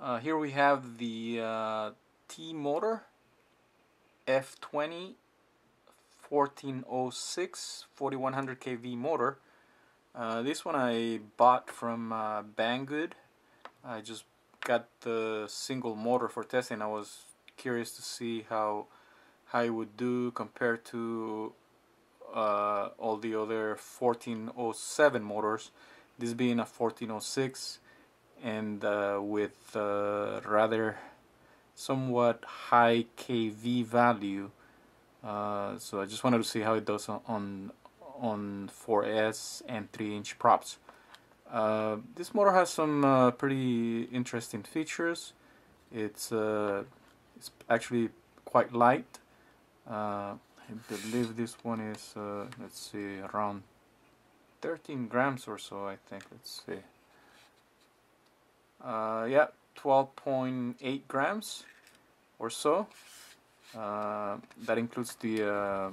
Uh, here we have the uh, T motor F20 1406 4100 kV motor. Uh, this one I bought from uh, Banggood. I just got the single motor for testing. I was curious to see how how it would do compared to uh, all the other 1407 motors. This being a 1406 and uh, with uh, rather somewhat high kV value. Uh, so I just wanted to see how it does on on 4S and 3 inch props. Uh, this motor has some uh, pretty interesting features. It's it's actually quite light. I believe this one is let's see around 13 grams or so I think. Let's see uh, yeah 12.8 grams or so. Uh, that includes the uh,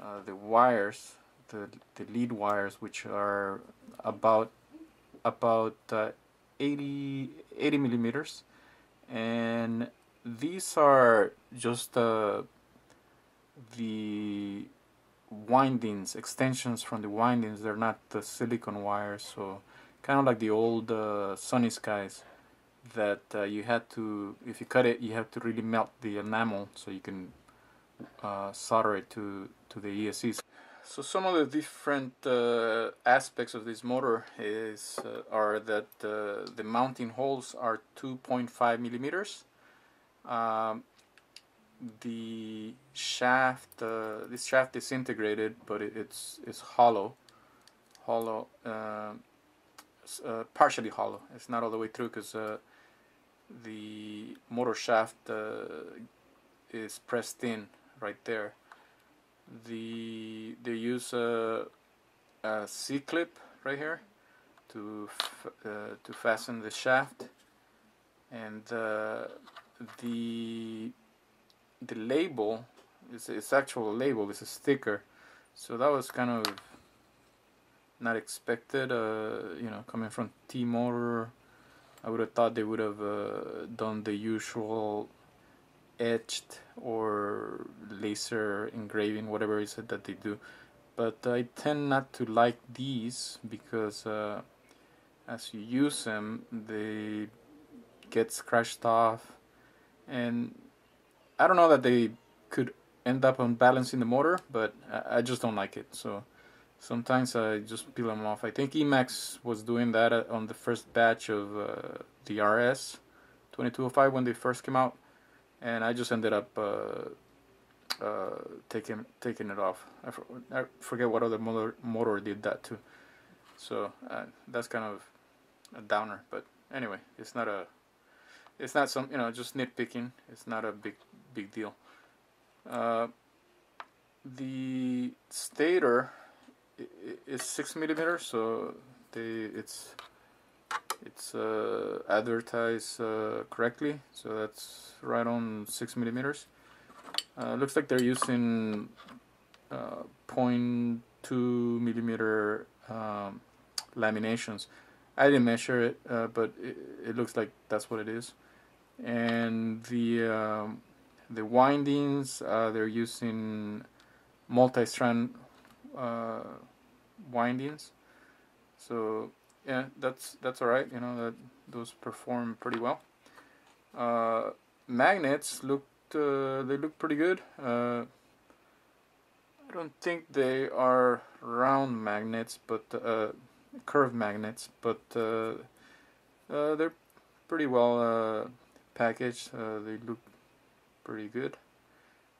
uh, the wires the, the lead wires which are about about uh, 80 80 millimeters. And these are just uh, the windings extensions from the windings. They're not the silicone wires so kind of like the old uh, SunnySkys that uh, you had to if you cut it you have to really melt the enamel so you can uh, solder it to to the ESCs so some of the different uh, aspects of this motor is uh, are that uh, the mounting holes are 2.5 millimeters. Um, the shaft this shaft is integrated but it, it's it's hollow hollow uh, partially hollow. It's not all the way through because uh, the motor shaft uh, is pressed in right there. The they use a, a C clip right here to uh, to fasten the shaft, and uh, the the label is its actual label It's a sticker. So that was kind of not expected. Uh, you know, coming from T Motor, I would have thought they would have uh, done the usual etched or laser engraving, whatever is it that they do. But I tend not to like these because uh, as you use them, they get scratched off, and I don't know that they could end up unbalancing the motor, but I just don't like it. So Sometimes I just peel them off. I think Emax was doing that on the first batch of uh, the RS 2205 when they first came out, and I just ended up uh, uh, taking taking it off. I, for, I, forget what other motor motor did that too. So uh, that's kind of a downer. But anyway, it's not a it's not some you know just nitpicking. It's not a big big deal. Uh, the stator is six millimeters, so they it's it's uh, advertised uh, correctly, so that's right on six millimeters. Uh, looks like they're using uh, 0.2 millimeter um, laminations. I didn't measure it, uh, but it, it, looks like that's what it is. And the um, the windings, uh, they're using multi-strand uh, windings. So yeah, that's that's all right. You know that those perform pretty well. Uh, magnets looked uh, they look pretty good. Uh, I don't think they are round magnets, but uh, curved magnets, but uh, uh, they're pretty well packaged. they look pretty good,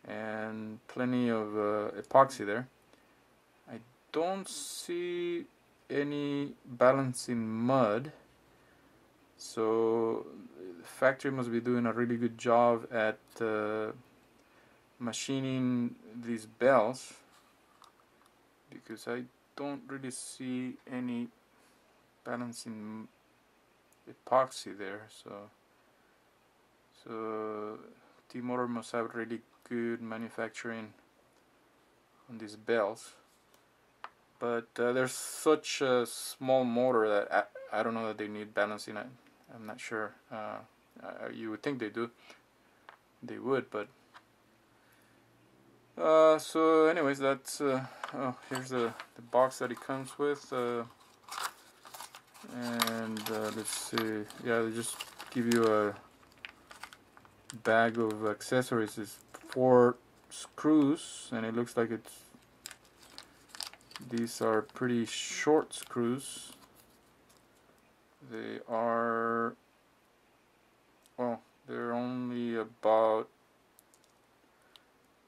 and plenty of epoxy there don't see any balancing mud so the factory must be doing a really good job at uh, machining these bells because I don't really see any balancing epoxy there so so T-Motor must have really good manufacturing on these bells but uh, there's such a small motor that I, I don't know that they need balancing. I, I'm not sure. Uh, uh, you would think they do. They would, but uh, so anyways, that's uh, oh here's the the box that it comes with. Uh, and let's see, yeah, they just give you a bag of accessories. It's four screws, and it looks like it's these are pretty short screws. They are, well, they're only about,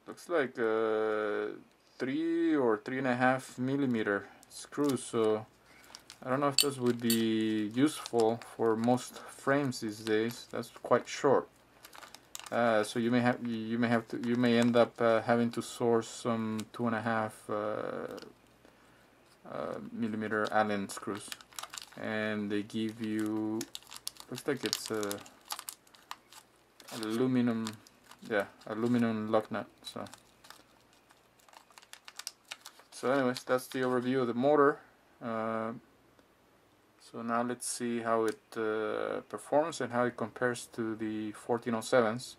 looks like a three or three and a half millimeter screws. So I don't know if this would be useful for most frames these days. That's quite short. Uh, so you may have you may have to you may end up uh, having to source some two and a half uh, uh, millimeter Allen screws. And they give you looks like it's a aluminum yeah aluminum lock nut so. So anyways that's the overview of the motor. Uh, so now let's see how it uh, performs and how it compares to the 1407s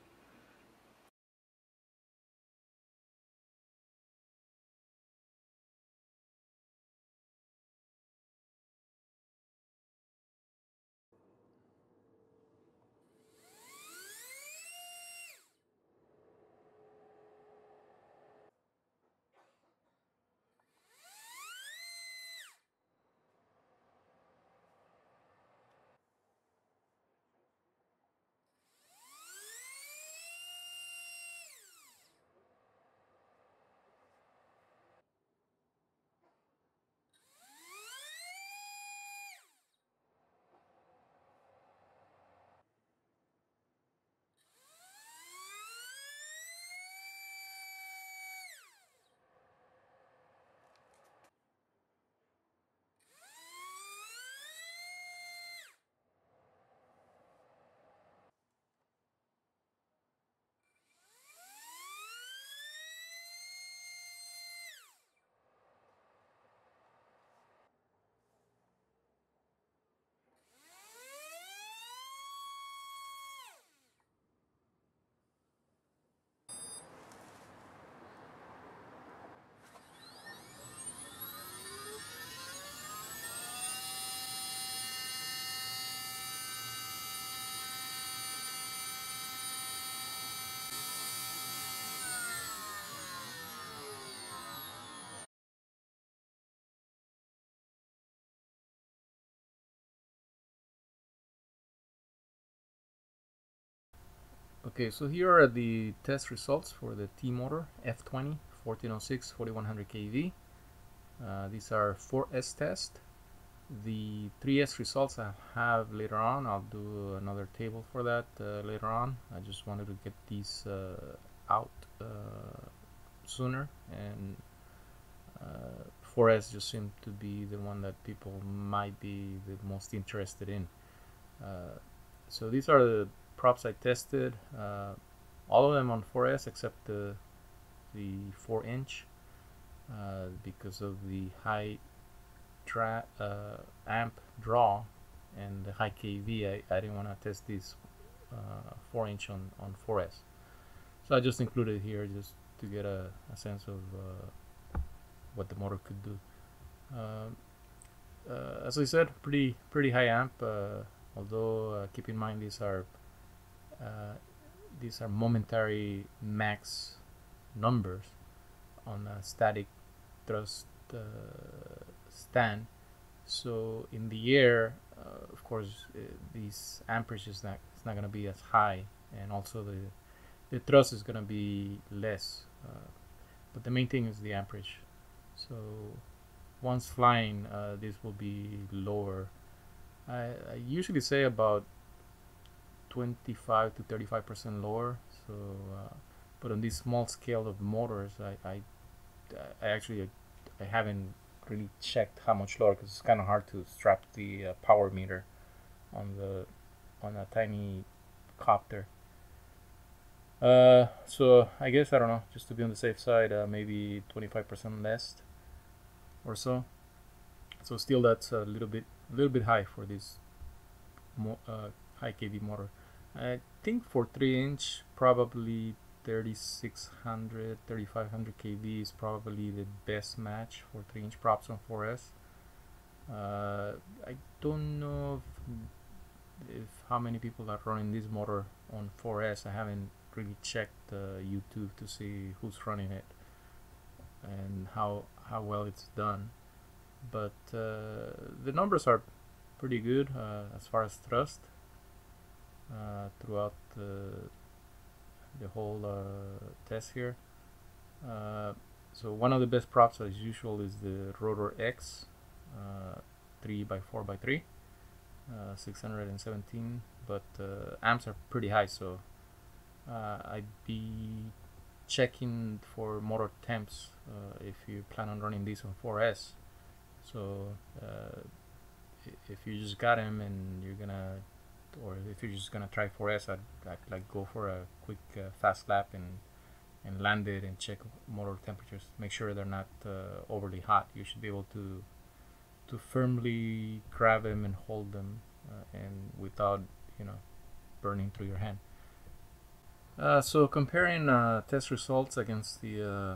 Okay, so here are the test results for the T-motor F20 1406 4100 kV. Uh, these are 4S test. The 3S results I have later on. I'll do another table for that uh, later on. I just wanted to get these uh, out uh, sooner and 4S uh, just seemed to be the one that people might be the most interested in. Uh, so these are the props I tested, uh, all of them on 4S except the the 4 inch uh, because of the high uh, amp draw and the high kV I, I didn't want to test this uh, 4 inch on, on 4S so I just included here just to get a, a sense of uh, what the motor could do. Um, uh, as I said pretty pretty high amp although keep in mind these are uh, these are momentary max numbers on a static thrust uh, stand. So in the air uh, of course uh, these amperage is not it's not going to be as high and also the the thrust is going to be less uh, but the main thing is the amperage. So once flying this will be lower. I, I usually say about 25 to 35 percent lower. So uh, but on this small scale of motors I, I, I actually I haven't really checked how much lower because it's kind of hard to strap the uh, power meter on the on a tiny copter. Uh, so I guess I don't know just to be on the safe side uh, maybe 25% less or so. So still that's a little bit a little bit high for this uh, high kV motor. I think for 3 inch probably 3600 3500 kV is probably the best match for 3 inch props on 4S. Uh, I don't know if, if, how many people are running this motor on 4S. I haven't really checked uh, YouTube to see who's running it and how how well it's done. But uh, the numbers are pretty good uh, as far as thrust throughout the the whole uh, test here. so one of the best props as usual is the RotorX 3 by 4 by 3 uh, 617 but uh, amps are pretty high so uh, I'd be checking for motor temps if you plan on running this on 4S so if you just got them and you're gonna or if you're just gonna try 4S I'd, I'd like go for a quick uh, fast lap and and land it and check motor temperatures make sure they're not uh, overly hot you should be able to to firmly grab them and hold them uh, and without you know burning through your hand uh, so comparing uh, test results against the uh,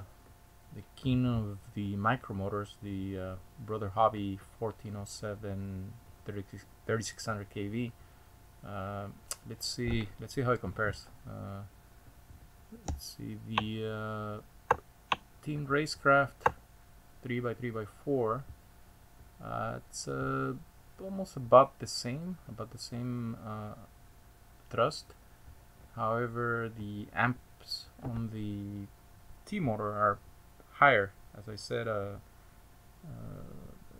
the king of the micromotors, the uh, Brother Hobby 1407 3600 kV. Uh, let's see. Let's see how it compares. Uh, let's see the uh, Team Racecraft 3x3x4. Uh, it's uh, almost about the same, about the same thrust. However, the amps on the T motor are higher. As I said,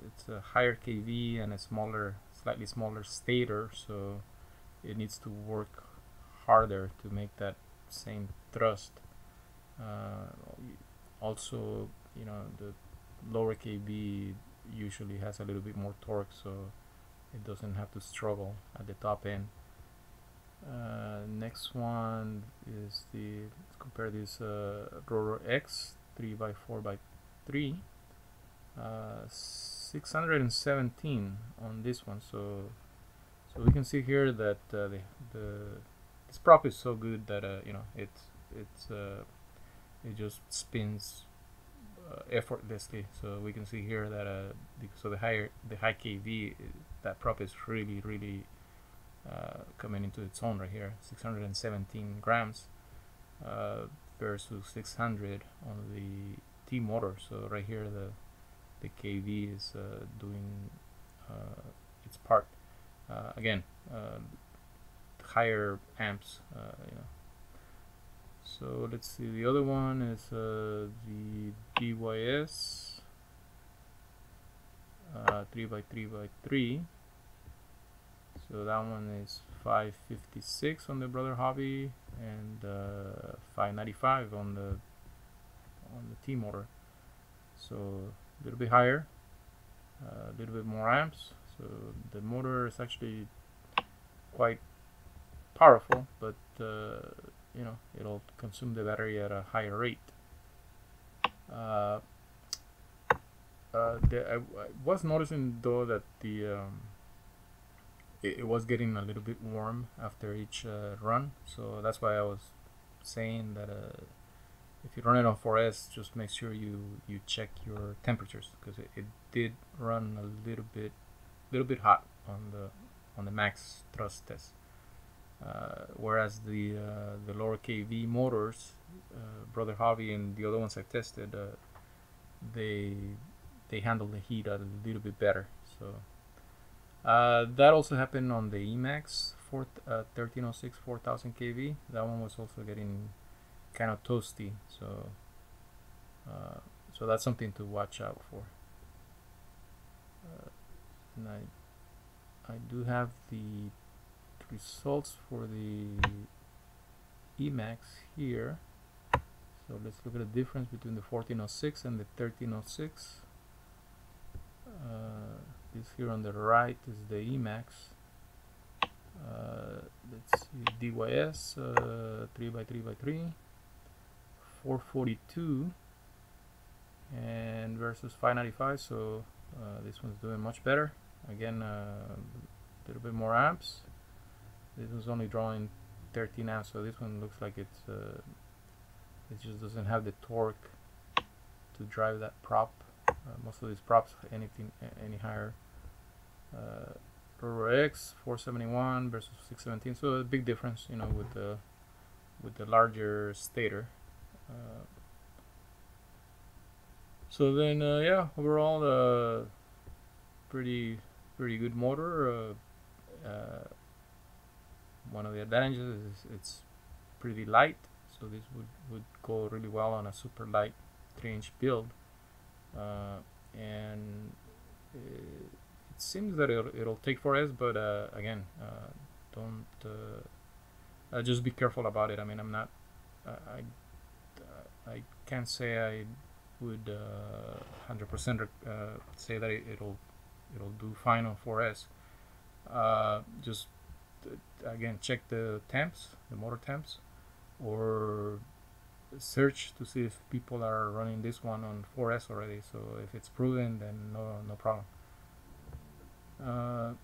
it's a higher kV and a smaller, slightly smaller stator, so it needs to work harder to make that same thrust. Uh, also, you know, the lower kV usually has a little bit more torque, so it doesn't have to struggle at the top end. Uh, next one is the compare this uh, RotorX 3 by 4 by 3 uh, 617 on this one so so we can see here that uh, the, the this prop is so good that uh, you know it's it's uh, it just spins uh, effortlessly. So we can see here that uh, so the higher the high kV that prop is really really coming into its own right here. 617 grams versus 600 on the T motor. So right here the the KV is uh, doing uh, its part. uh, again uh, higher amps uh, you know so let's see the other one is uh, the DYS 3 by 3 by 3 so that one is 556 on the Brother Hobby and uh, 595 on the on the T motor. So a little bit higher, uh, a little bit more amps. So the motor is actually quite powerful, but uh, you know it'll consume the battery at a higher rate. Uh, uh, the, I, I, was noticing though that the um, it, it, was getting a little bit warm after each uh, run so that's why I was saying that uh, if you run it on 4S just make sure you you check your temperatures because it, it did run a little bit little bit hot on the on the max thrust test uh, whereas the uh, the lower kV motors uh, Brother Hobby and the other ones I tested uh, they they handle the heat a little bit better so uh, that also happened on the Emax 4, uh, 1306 4000 kV. That one was also getting kind of toasty, so uh, so that's something to watch out for. And I I do have the results for the Emax here. So let's look at the difference between the 1406 and the 1306. Uh, this here on the right is the Emax. Uh, let's see, DYS uh, 3x3x3, 442, and versus 595. So uh, this one's doing much better. Again, uh, little bit more amps. This was only drawing 13 amps, so this one looks like it's uh, it just doesn't have the torque to drive that prop. Uh, most of these props, anything any higher. Uh, X 471 versus 617, so a big difference, you know, with the with the larger stator. Uh, so then, uh, yeah, overall, uh, pretty pretty good motor. Uh, uh, one of the advantages is it's pretty light, so this would would go really well on a super light three inch build, uh, and it, it, seems that it'll, it'll take 4S, but uh, again, uh, don't uh, just be careful about it. I mean, I'm not, I, I can't say I would 100% uh, say that it, will it'll do fine on 4S. Uh, just again check the temps, the motor temps, or search to see if people are running this one on 4S already. So if it's proven, then no no problem. Uh,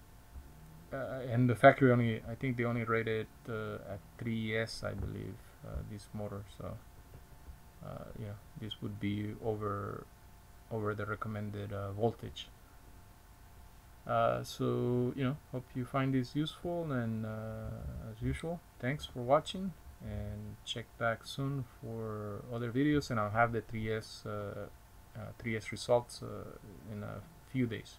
uh, and the factory only, I think they only rated uh, at 3S, I believe, uh, this motor. So uh, yeah, this would be over over the recommended uh, voltage. Uh, so you know hope you find this useful and uh, as usual thanks for watching and check back soon for other videos and I'll have the 3s 3s uh, results in a few days